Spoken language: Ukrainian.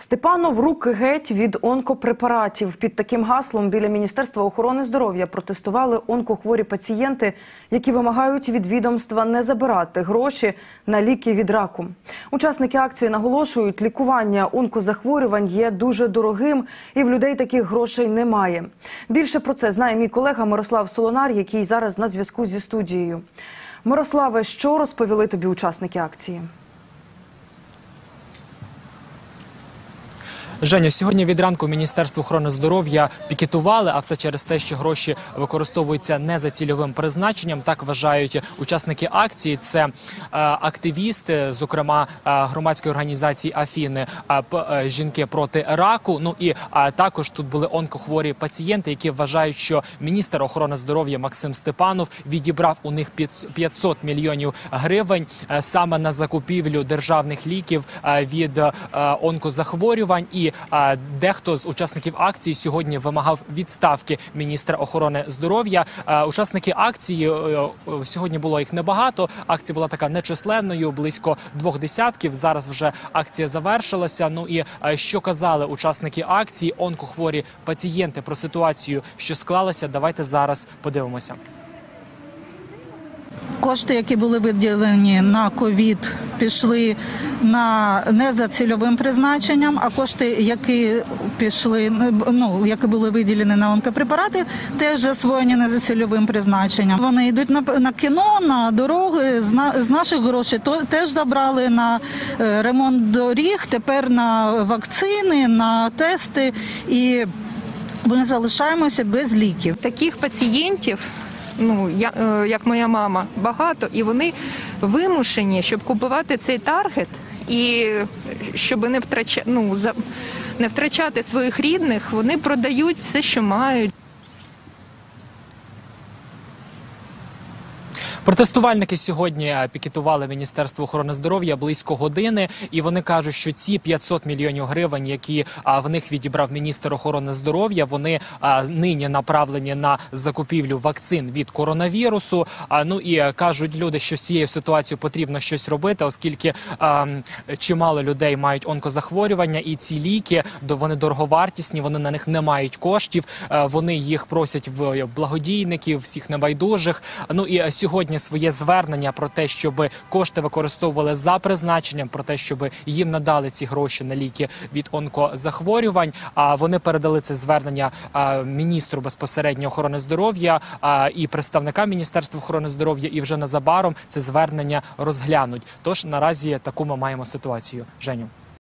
Степанов руки геть від онкопрепаратів. Під таким гаслом біля Міністерства охорони здоров'я протестували онкохворі пацієнти, які вимагають від відомства не забирати гроші на ліки від раку. Учасники акції наголошують, лікування онкозахворювань є дуже дорогим, і в людей таких грошей немає. Більше про це знає мій колега Мирослав Солонар, який зараз на зв'язку зі студією. Мирославе, що розповіли тобі учасники акції? Женя, сьогодні від ранку Міністерство охорони здоров'я пікетували, а все через те, що гроші використовуються не за цільовим призначенням. Так вважають учасники акції. Це е, активісти, зокрема е, громадської організації Афіни, е, жінки проти раку. Ну і також тут були онкохворі пацієнти, які вважають, що міністр охорони здоров'я Максим Степанов відібрав у них 500 мільйонів гривень саме на закупівлю державних ліків від онкозахворювань. І е, дехто з учасників акції сьогодні вимагав відставки міністра охорони здоров'я. Учасники акції е, е, сьогодні було їх небагато. Акція була така нечисленною, близько двох десятків. Зараз вже акція завершилася. Ну і е, що казали учасники акції, онкохворі пацієнти про ситуацію, що склалася. Давайте зараз подивимося. Кошти, які були виділені на ковід, пішли на не за цільовим призначенням, а кошти, які пішли, ну які були виділені на онкопрепарати, теж засвоєні не за цільовим призначенням. Вони йдуть на, на кіно, на дороги. З, на, з наших грошей то теж забрали на е, ремонт доріг, тепер на вакцини, на тести і. Ми залишаємося без ліків. Таких пацієнтів, ну я, е, як моя мама, багато, і вони вимушені, щоб купувати цей таргет і щоб не втрачати, ну, не втрачати своїх рідних, вони продають все, що мають. Протестувальники сьогодні е, пікетували Міністерство охорони здоров'я близько години, і вони кажуть, що ці 500 мільйонів гривень, які в них відібрав міністр охорони здоров'я, вони нині направлені на закупівлю вакцин від коронавірусу. Ну і е, кажуть люди, що з цією ситуацією потрібно щось робити, оскільки чимало людей мають онкозахворювання, і ці ліки вони дороговартісні, вони на них не мають коштів. е, Вони їх просять в благодійників, всіх небайдужих. Ну і е, сьогодні своє звернення про те, щоб кошти використовували за призначенням, про те, щоб їм надали ці гроші на ліки від онкозахворювань. А вони передали це звернення міністру безпосередньо охорони здоров'я і представникам міністерства охорони здоров'я. І вже незабаром це звернення розглянуть. Тож наразі таку ми маємо ситуацію. Женю.